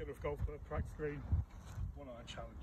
Get off golf club, practice green, one iron challenge.